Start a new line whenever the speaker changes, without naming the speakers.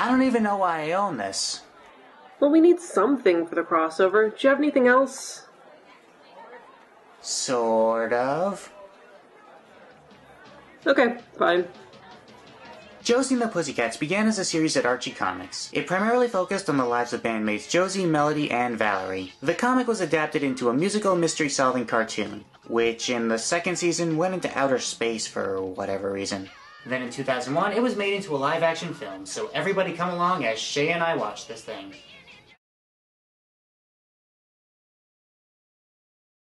I don't even know why I own this.
Well, we need something for the crossover. Do you have anything else?
Sort of.
Okay, fine.
Josie and the Pussycats began as a series at Archie Comics. It primarily focused on the lives of bandmates Josie, Melody, and Valerie. The comic was adapted into a musical mystery solving cartoon, which in the second season went into outer space for whatever reason. Then in 2001, it was made into a live action film, so everybody come along as Shea and I watch this thing.